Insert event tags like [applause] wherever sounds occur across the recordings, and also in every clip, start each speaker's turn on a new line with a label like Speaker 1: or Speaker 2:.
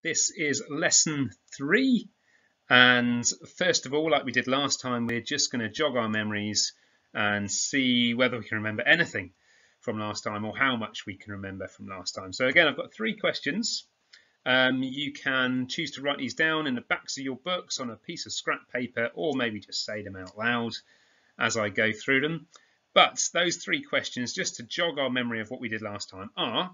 Speaker 1: This is lesson three. And first of all, like we did last time, we're just going to jog our memories and see whether we can remember anything from last time or how much we can remember from last time. So again, I've got three questions. Um, you can choose to write these down in the backs of your books on a piece of scrap paper or maybe just say them out loud as I go through them. But those three questions, just to jog our memory of what we did last time, are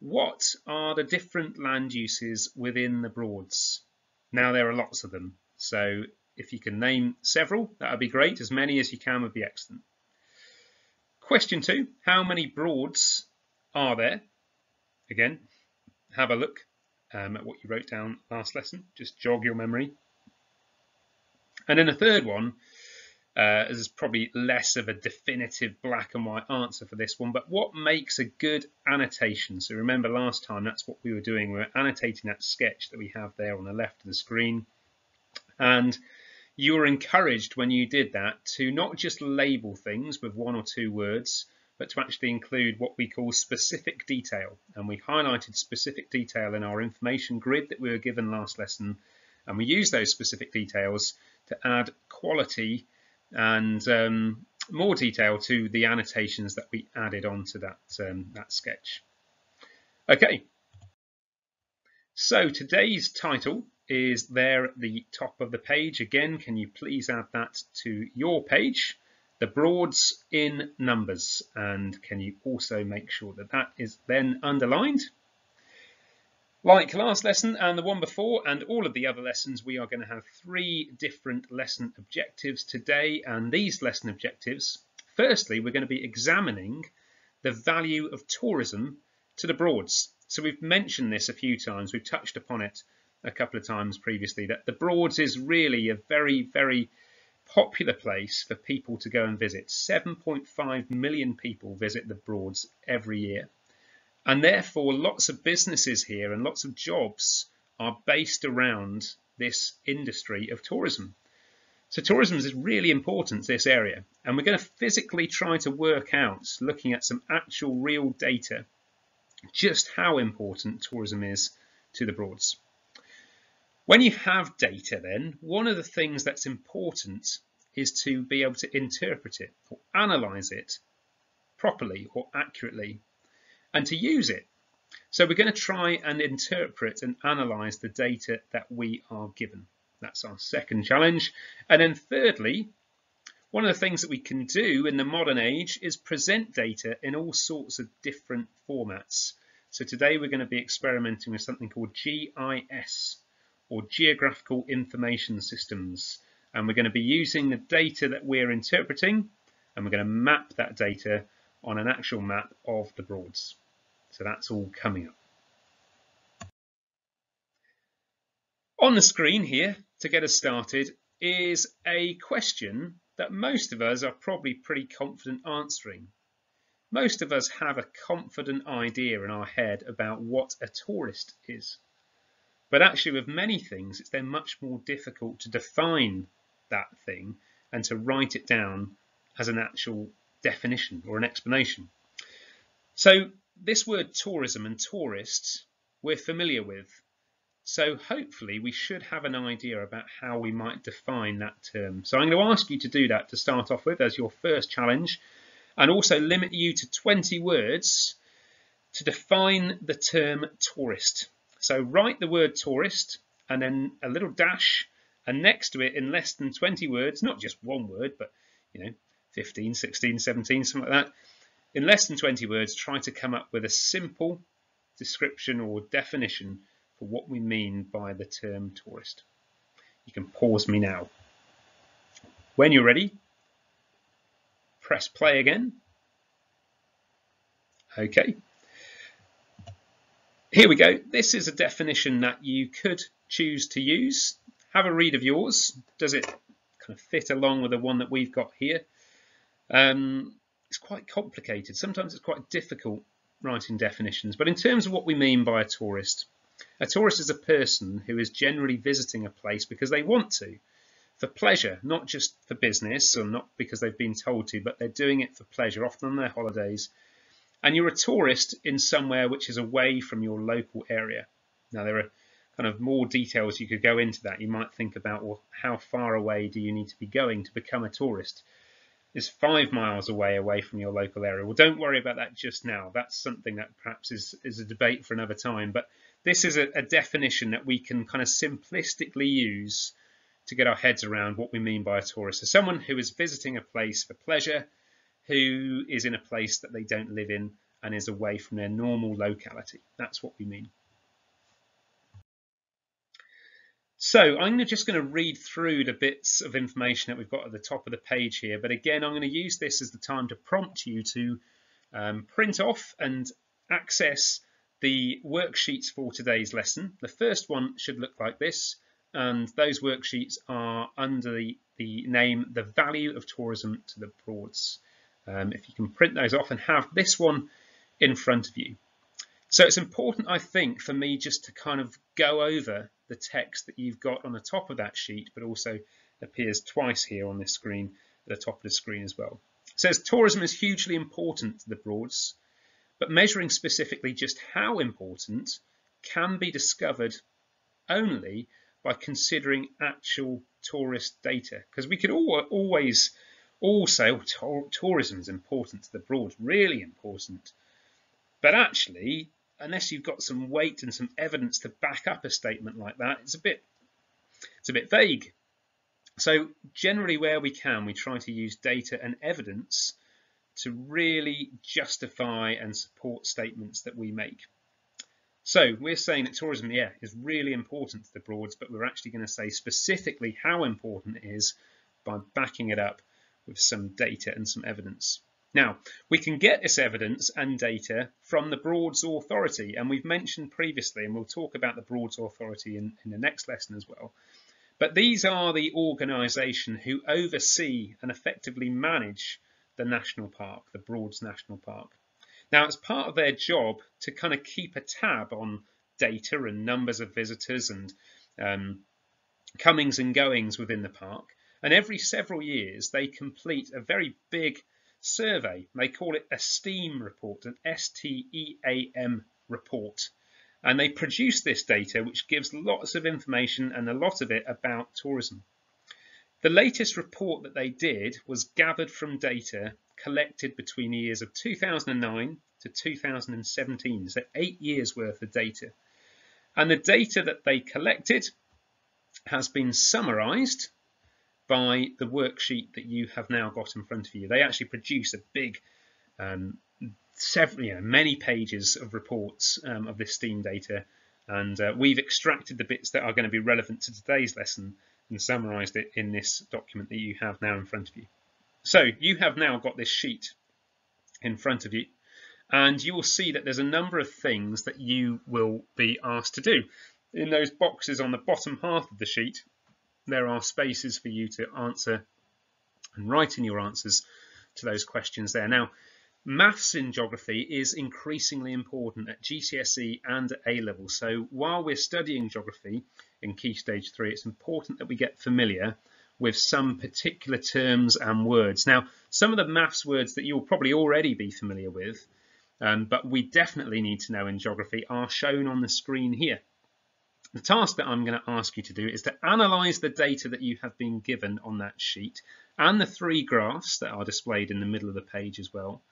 Speaker 1: what are the different land uses within the Broads? Now there are lots of them, so if you can name several, that would be great. As many as you can would be excellent. Question two, how many Broads are there? Again, have a look um, at what you wrote down last lesson, just jog your memory. And then the third one, uh, there's probably less of a definitive black and white answer for this one, but what makes a good annotation? So remember last time, that's what we were doing. We were annotating that sketch that we have there on the left of the screen. And you were encouraged when you did that to not just label things with one or two words, but to actually include what we call specific detail. And we highlighted specific detail in our information grid that we were given last lesson. And we use those specific details to add quality and um, more detail to the annotations that we added onto that, um, that sketch. Okay, so today's title is there at the top of the page. Again, can you please add that to your page? The Broads in numbers. And can you also make sure that that is then underlined? Like last lesson and the one before and all of the other lessons, we are going to have three different lesson objectives today. And these lesson objectives, firstly, we're going to be examining the value of tourism to the Broads. So we've mentioned this a few times, we've touched upon it a couple of times previously, that the Broads is really a very, very popular place for people to go and visit. 7.5 million people visit the Broads every year. And therefore, lots of businesses here and lots of jobs are based around this industry of tourism. So tourism is really important, to this area. And we're going to physically try to work out, looking at some actual real data, just how important tourism is to the Broads. When you have data then, one of the things that's important is to be able to interpret it or analyze it properly or accurately and to use it. So we're going to try and interpret and analyze the data that we are given. That's our second challenge. And then thirdly, one of the things that we can do in the modern age is present data in all sorts of different formats. So today we're going to be experimenting with something called GIS or Geographical Information Systems. And we're going to be using the data that we're interpreting and we're going to map that data on an actual map of the Broads. So that's all coming up. On the screen here, to get us started, is a question that most of us are probably pretty confident answering. Most of us have a confident idea in our head about what a tourist is. But actually with many things, it's then much more difficult to define that thing and to write it down as an actual definition or an explanation. So this word tourism and tourists we're familiar with. So hopefully we should have an idea about how we might define that term. So I'm going to ask you to do that to start off with as your first challenge and also limit you to 20 words to define the term tourist. So write the word tourist and then a little dash and next to it in less than 20 words, not just one word, but you know, 15, 16, 17, something like that, in less than 20 words, try to come up with a simple description or definition for what we mean by the term tourist. You can pause me now. When you're ready, press play again. Okay. Here we go. This is a definition that you could choose to use. Have a read of yours. Does it kind of fit along with the one that we've got here? Um, it's quite complicated. Sometimes it's quite difficult writing definitions. But in terms of what we mean by a tourist, a tourist is a person who is generally visiting a place because they want to, for pleasure, not just for business or not because they've been told to, but they're doing it for pleasure, often on their holidays. And you're a tourist in somewhere which is away from your local area. Now, there are kind of more details you could go into that, you might think about, well, how far away do you need to be going to become a tourist? Is five miles away away from your local area? Well, don't worry about that just now. That's something that perhaps is, is a debate for another time. But this is a, a definition that we can kind of simplistically use to get our heads around what we mean by a tourist. So someone who is visiting a place for pleasure, who is in a place that they don't live in and is away from their normal locality. That's what we mean. So I'm just going to read through the bits of information that we've got at the top of the page here. But again, I'm going to use this as the time to prompt you to um, print off and access the worksheets for today's lesson. The first one should look like this. And those worksheets are under the, the name The Value of Tourism to the Broads. Um, if you can print those off and have this one in front of you. So it's important, I think, for me just to kind of go over the text that you've got on the top of that sheet, but also appears twice here on this screen, at the top of the screen as well. It says tourism is hugely important to the Broads, but measuring specifically just how important can be discovered only by considering actual tourist data. Because we could always all say, oh, tourism is important to the Broads, really important. But actually, unless you've got some weight and some evidence to back up a statement like that, it's a bit it's a bit vague. So generally where we can, we try to use data and evidence to really justify and support statements that we make. So we're saying that tourism, yeah, is really important to the Broads, but we're actually going to say specifically how important it is by backing it up with some data and some evidence. Now, we can get this evidence and data from the Broads Authority, and we've mentioned previously, and we'll talk about the Broads Authority in, in the next lesson as well. But these are the organisation who oversee and effectively manage the national park, the Broads National Park. Now, it's part of their job to kind of keep a tab on data and numbers of visitors and um, comings and goings within the park. And every several years, they complete a very big survey. They call it a STEAM report, an S-T-E-A-M report. And they produce this data, which gives lots of information and a lot of it about tourism. The latest report that they did was gathered from data collected between the years of 2009 to 2017, so eight years worth of data. And the data that they collected has been summarized by the worksheet that you have now got in front of you. They actually produce a big, um, several, you know, many pages of reports um, of this STEAM data, and uh, we've extracted the bits that are going to be relevant to today's lesson and summarized it in this document that you have now in front of you. So you have now got this sheet in front of you, and you will see that there's a number of things that you will be asked to do. In those boxes on the bottom half of the sheet, there are spaces for you to answer and write in your answers to those questions there. Now, maths in geography is increasingly important at GCSE and at A level. So while we're studying geography in Key Stage 3, it's important that we get familiar with some particular terms and words. Now, some of the maths words that you'll probably already be familiar with, um, but we definitely need to know in geography are shown on the screen here. The task that I'm going to ask you to do is to analyze the data that you have been given on that sheet and the three graphs that are displayed in the middle of the page as well.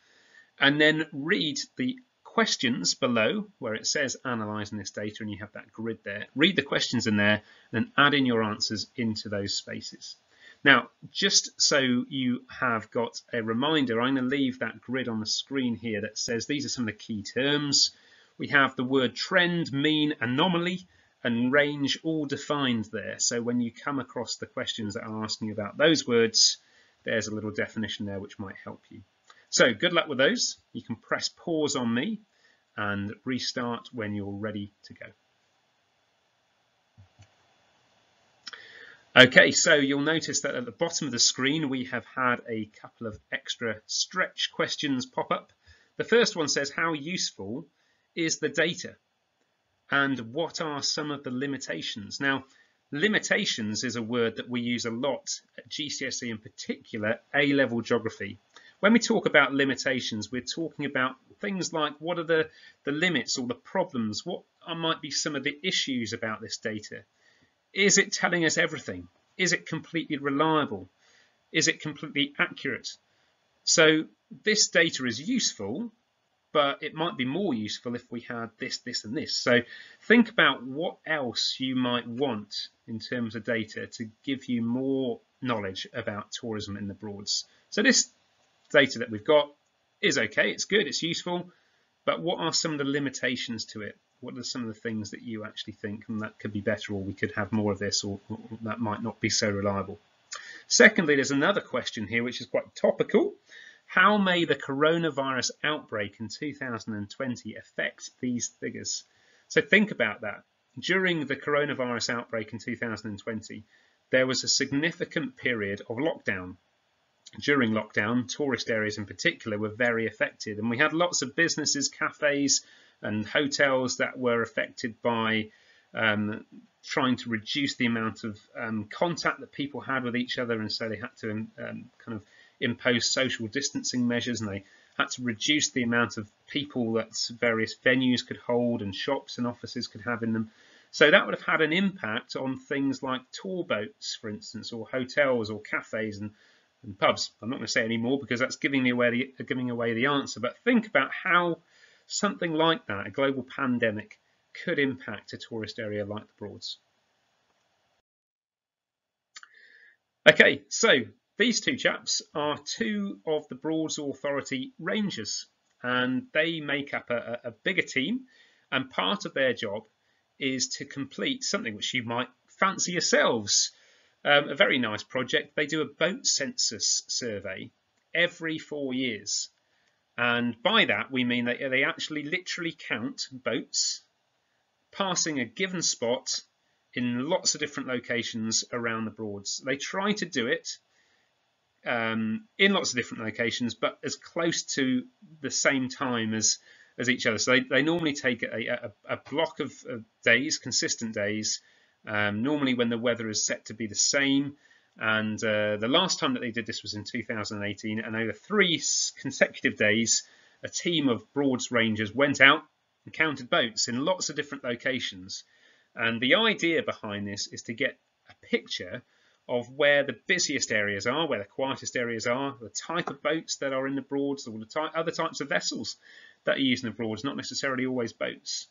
Speaker 1: And then read the questions below where it says analyzing this data and you have that grid there. Read the questions in there and add in your answers into those spaces. Now, just so you have got a reminder, I'm going to leave that grid on the screen here that says these are some of the key terms. We have the word trend, mean, anomaly, and range all defined there. So when you come across the questions that are asking you about those words, there's a little definition there which might help you. So good luck with those. You can press pause on me and restart when you're ready to go. Okay, so you'll notice that at the bottom of the screen we have had a couple of extra stretch questions pop up. The first one says, how useful is the data? And what are some of the limitations. Now, limitations is a word that we use a lot at GCSE in particular, A-level geography. When we talk about limitations, we're talking about things like what are the, the limits or the problems? What might be some of the issues about this data? Is it telling us everything? Is it completely reliable? Is it completely accurate? So this data is useful, but it might be more useful if we had this, this and this. So think about what else you might want in terms of data to give you more knowledge about tourism in the Broads. So this data that we've got is okay, it's good, it's useful, but what are some of the limitations to it? What are some of the things that you actually think and that could be better or we could have more of this or, or that might not be so reliable? Secondly, there's another question here which is quite topical. How may the coronavirus outbreak in 2020 affect these figures? So think about that. During the coronavirus outbreak in 2020, there was a significant period of lockdown. During lockdown, tourist areas in particular were very affected, and we had lots of businesses, cafes, and hotels that were affected by um, trying to reduce the amount of um, contact that people had with each other, and so they had to um, kind of impose social distancing measures and they had to reduce the amount of people that various venues could hold and shops and offices could have in them. So that would have had an impact on things like tour boats, for instance, or hotels or cafes and, and pubs. I'm not going to say any more because that's giving away the giving away the answer. But think about how something like that, a global pandemic, could impact a tourist area like the Broads. Okay, so these two chaps are two of the Broads Authority Rangers, and they make up a, a bigger team. And part of their job is to complete something which you might fancy yourselves. Um, a very nice project. They do a boat census survey every four years. And by that, we mean that they actually literally count boats passing a given spot in lots of different locations around the Broads. They try to do it um, in lots of different locations, but as close to the same time as as each other. So they, they normally take a, a, a block of, of, days, consistent days, um, normally when the weather is set to be the same. And uh, the last time that they did this was in 2018, and over three consecutive days, a team of Broads Rangers went out and counted boats in lots of different locations. And the idea behind this is to get a picture of where the busiest areas are, where the quietest areas are, the type of boats that are in the Broads, or the ty other types of vessels that are used in the Broads, not necessarily always boats.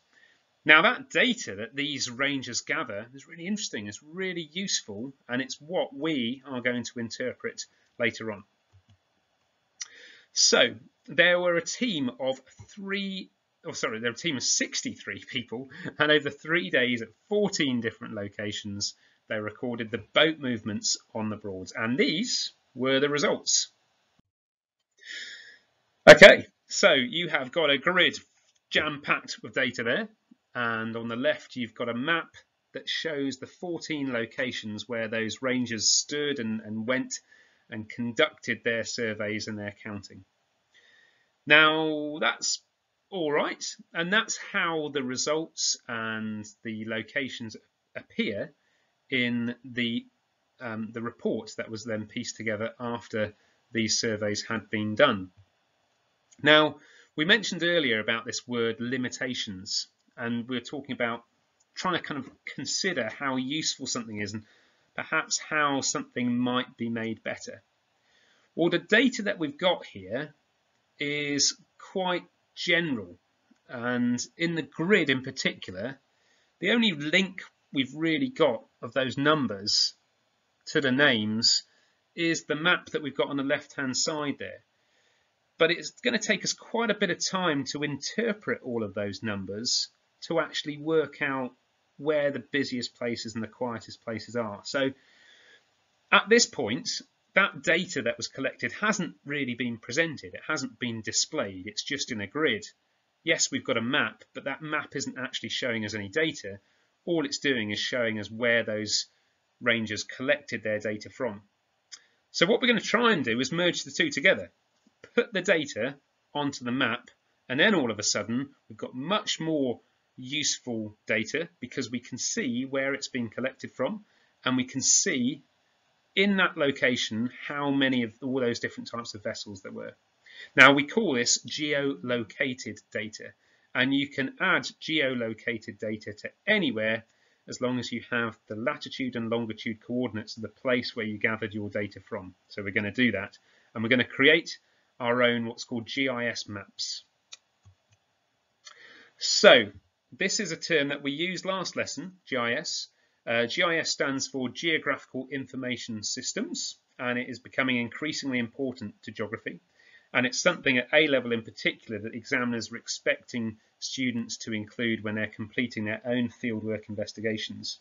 Speaker 1: Now that data that these rangers gather is really interesting, it's really useful, and it's what we are going to interpret later on. So there were a team of three, oh sorry, there were a team of 63 people, and over three days at 14 different locations, they recorded the boat movements on the Broads, and these were the results. Okay, so you have got a grid jam-packed with data there, and on the left you've got a map that shows the 14 locations where those rangers stood and, and went and conducted their surveys and their counting. Now that's all right, and that's how the results and the locations appear in the um, the report that was then pieced together after these surveys had been done. Now, we mentioned earlier about this word limitations, and we are talking about trying to kind of consider how useful something is and perhaps how something might be made better. Well, the data that we've got here is quite general, and in the grid in particular, the only link we've really got of those numbers to the names is the map that we've got on the left hand side there. But it's going to take us quite a bit of time to interpret all of those numbers to actually work out where the busiest places and the quietest places are. So at this point, that data that was collected hasn't really been presented. It hasn't been displayed. It's just in a grid. Yes, we've got a map, but that map isn't actually showing us any data all it's doing is showing us where those rangers collected their data from. So what we're going to try and do is merge the two together, put the data onto the map, and then all of a sudden we've got much more useful data because we can see where it's been collected from and we can see in that location how many of all those different types of vessels there were. Now we call this geolocated data and you can add geolocated data to anywhere as long as you have the latitude and longitude coordinates of the place where you gathered your data from. So we're going to do that and we're going to create our own what's called GIS maps. So this is a term that we used last lesson, GIS. Uh, GIS stands for Geographical Information Systems and it is becoming increasingly important to geography. And it's something at A level in particular that examiners are expecting students to include when they're completing their own fieldwork investigations.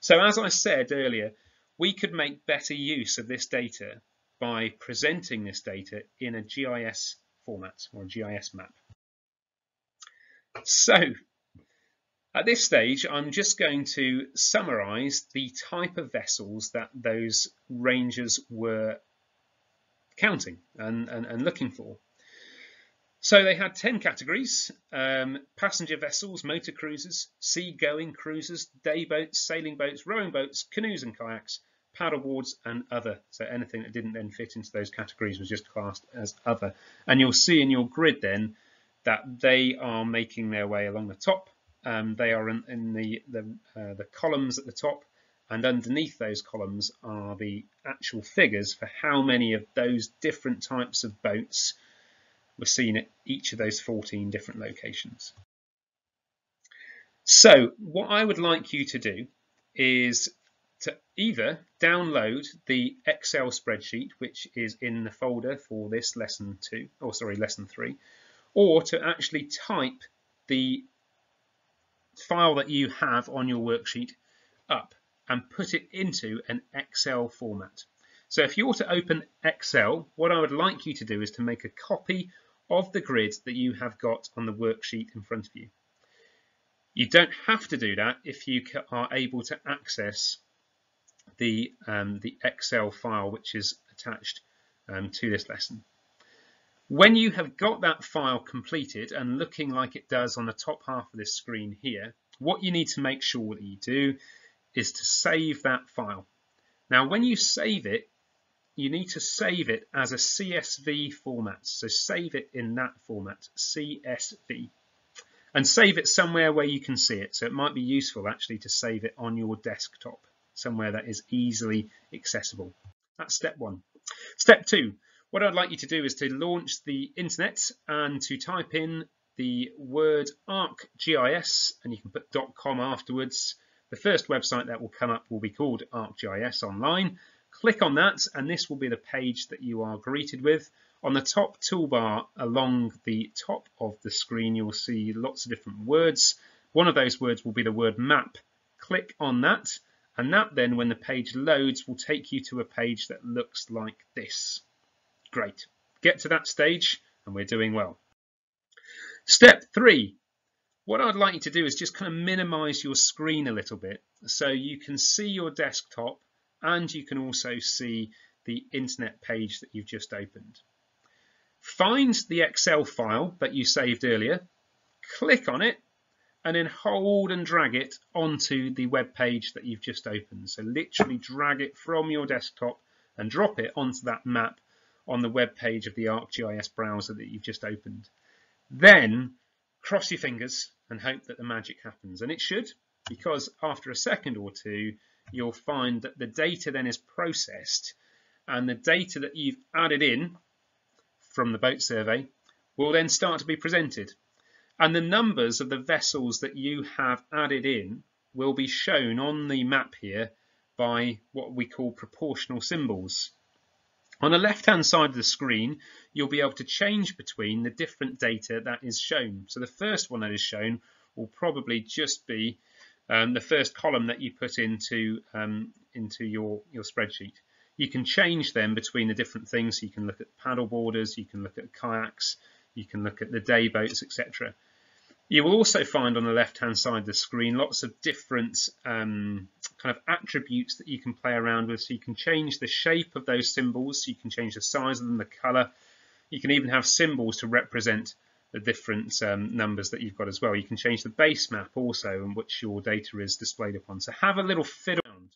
Speaker 1: So as I said earlier, we could make better use of this data by presenting this data in a GIS format or a GIS map. So at this stage, I'm just going to summarise the type of vessels that those rangers were counting and, and, and looking for. So they had 10 categories, um, passenger vessels, motor cruisers, sea-going cruisers, day boats, sailing boats, rowing boats, canoes and kayaks, paddleboards and other. So anything that didn't then fit into those categories was just classed as other. And you'll see in your grid then that they are making their way along the top. Um, they are in, in the, the, uh, the columns at the top and underneath those columns are the actual figures for how many of those different types of boats were seen at each of those 14 different locations. So what I would like you to do is to either download the Excel spreadsheet, which is in the folder for this lesson two, or sorry, lesson three, or to actually type the file that you have on your worksheet up and put it into an Excel format. So if you were to open Excel, what I would like you to do is to make a copy of the grid that you have got on the worksheet in front of you. You don't have to do that if you are able to access the, um, the Excel file which is attached um, to this lesson. When you have got that file completed and looking like it does on the top half of this screen here, what you need to make sure that you do is to save that file. Now, when you save it, you need to save it as a CSV format. So save it in that format, CSV. And save it somewhere where you can see it. So it might be useful actually to save it on your desktop, somewhere that is easily accessible. That's step one. Step two, what I'd like you to do is to launch the internet and to type in the word ArcGIS, and you can put .com afterwards, the first website that will come up will be called ArcGIS Online. Click on that and this will be the page that you are greeted with. On the top toolbar along the top of the screen you'll see lots of different words. One of those words will be the word map. Click on that and that then when the page loads will take you to a page that looks like this. Great. Get to that stage and we're doing well. Step three, what I'd like you to do is just kind of minimize your screen a little bit so you can see your desktop and you can also see the internet page that you've just opened. Find the Excel file that you saved earlier, click on it, and then hold and drag it onto the web page that you've just opened. So literally drag it from your desktop and drop it onto that map on the web page of the ArcGIS browser that you've just opened. Then cross your fingers and hope that the magic happens. And it should, because after a second or two, you'll find that the data then is processed and the data that you've added in from the boat survey will then start to be presented. And the numbers of the vessels that you have added in will be shown on the map here by what we call proportional symbols. On the left-hand side of the screen, you'll be able to change between the different data that is shown. So the first one that is shown will probably just be um, the first column that you put into, um, into your, your spreadsheet. You can change them between the different things. So you can look at paddle boarders, you can look at kayaks, you can look at the day boats, etc. You will also find on the left-hand side of the screen lots of different um, kind of attributes that you can play around with. So you can change the shape of those symbols, you can change the size of them, the color. You can even have symbols to represent the different um, numbers that you've got as well. You can change the base map also in which your data is displayed upon. So have a little fiddle around.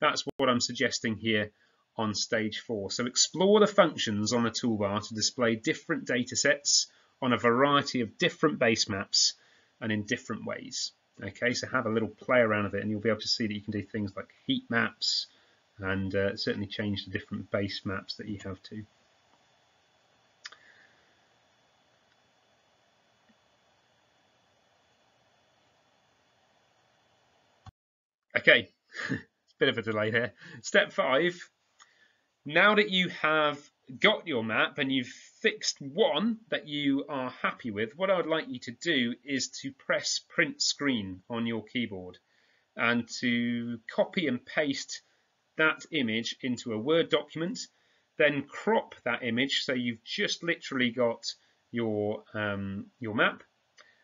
Speaker 1: That's what I'm suggesting here on stage four. So explore the functions on the toolbar to display different data sets on a variety of different base maps and in different ways. Okay, so have a little play around with it and you'll be able to see that you can do things like heat maps and uh, certainly change the different base maps that you have to. Okay, [laughs] it's a bit of a delay here. Step five, now that you have got your map and you've fixed one that you are happy with, what I would like you to do is to press print screen on your keyboard and to copy and paste that image into a Word document, then crop that image. So you've just literally got your, um, your map,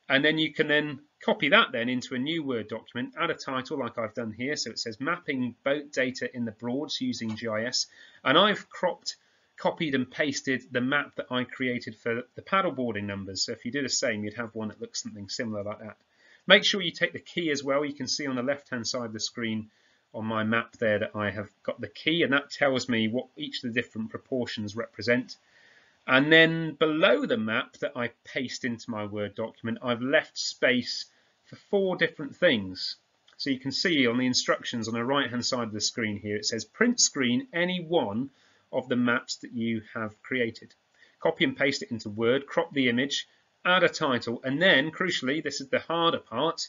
Speaker 1: and then you can then copy that then into a new Word document, add a title like I've done here, so it says mapping boat data in the Broads using GIS, and I've cropped copied and pasted the map that I created for the paddleboarding numbers. So if you do the same, you'd have one that looks something similar like that. Make sure you take the key as well. You can see on the left-hand side of the screen on my map there that I have got the key, and that tells me what each of the different proportions represent. And then below the map that I paste into my Word document, I've left space for four different things. So you can see on the instructions on the right hand side of the screen here, it says print screen any one of the maps that you have created. Copy and paste it into Word, crop the image, add a title, and then, crucially, this is the harder part,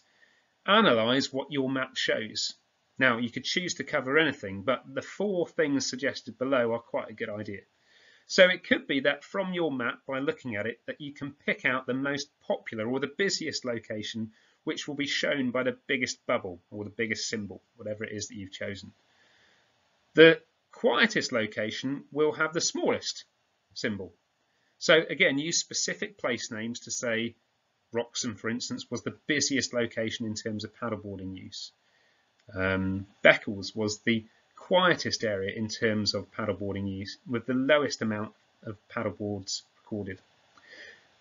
Speaker 1: analyze what your map shows. Now, you could choose to cover anything, but the four things suggested below are quite a good idea. So it could be that from your map, by looking at it, that you can pick out the most popular or the busiest location, which will be shown by the biggest bubble or the biggest symbol, whatever it is that you've chosen. The quietest location will have the smallest symbol. So again, use specific place names to say Wroxham, for instance, was the busiest location in terms of paddleboarding use. Um, Beccles was the quietest area in terms of paddleboarding use, with the lowest amount of paddleboards recorded.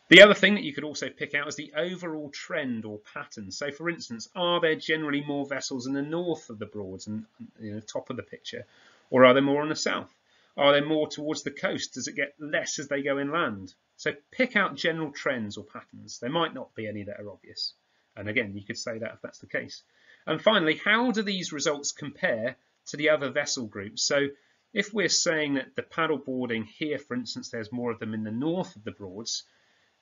Speaker 1: The other thing that you could also pick out is the overall trend or pattern. So for instance, are there generally more vessels in the north of the Broads and you know, top of the picture, or are there more on the south? Are there more towards the coast? Does it get less as they go inland? So pick out general trends or patterns. There might not be any that are obvious. And again, you could say that if that's the case. And finally, how do these results compare to the other vessel groups? So if we're saying that the paddleboarding here, for instance, there's more of them in the north of the Broads,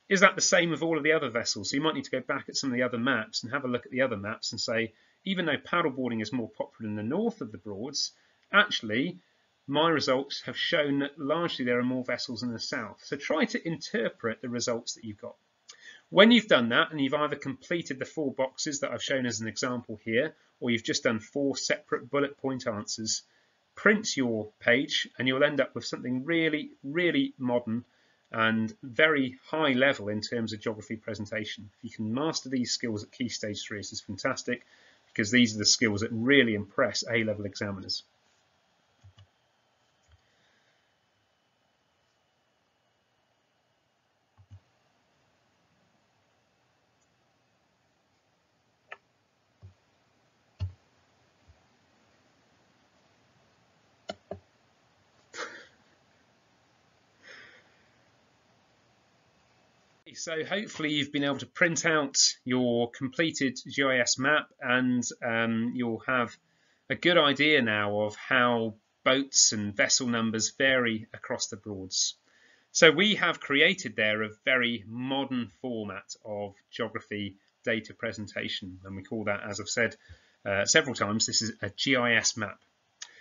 Speaker 1: is that the same with all of the other vessels? So you might need to go back at some of the other maps and have a look at the other maps and say, even though paddleboarding is more popular in the north of the Broads, Actually, my results have shown that largely there are more vessels in the south. So try to interpret the results that you've got. When you've done that and you've either completed the four boxes that I've shown as an example here, or you've just done four separate bullet point answers, print your page and you'll end up with something really, really modern and very high level in terms of geography presentation. If you can master these skills at Key Stage 3, this is fantastic because these are the skills that really impress A-level examiners. So hopefully you've been able to print out your completed GIS map and um, you'll have a good idea now of how boats and vessel numbers vary across the Broads. So we have created there a very modern format of geography data presentation and we call that, as I've said uh, several times, this is a GIS map.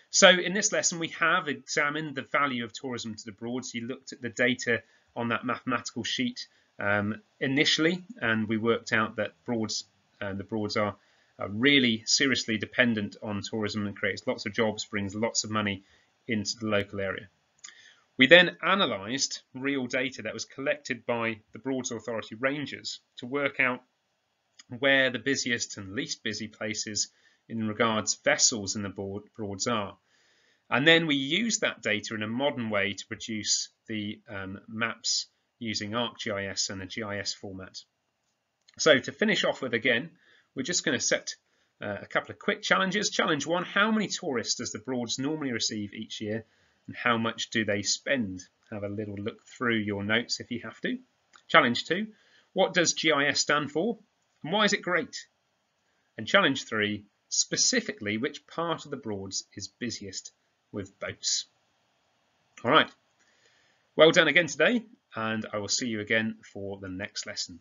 Speaker 1: So in this lesson we have examined the value of tourism to the Broads. You looked at the data on that mathematical sheet um, initially, and we worked out that Broads, uh, the Broads are, are, really seriously dependent on tourism and creates lots of jobs, brings lots of money into the local area. We then analysed real data that was collected by the Broads Authority rangers to work out where the busiest and least busy places in regards vessels in the Broads are. And then we used that data in a modern way to produce the um, maps using ArcGIS and a GIS format. So to finish off with again, we're just going to set uh, a couple of quick challenges. Challenge one, how many tourists does the Broads normally receive each year? and how much do they spend? Have a little look through your notes if you have to. Challenge 2. What does GIS stand for and why is it great? And challenge 3. Specifically, which part of the Broads is busiest with boats? All right. Well done again today, and I will see you again for the next lesson.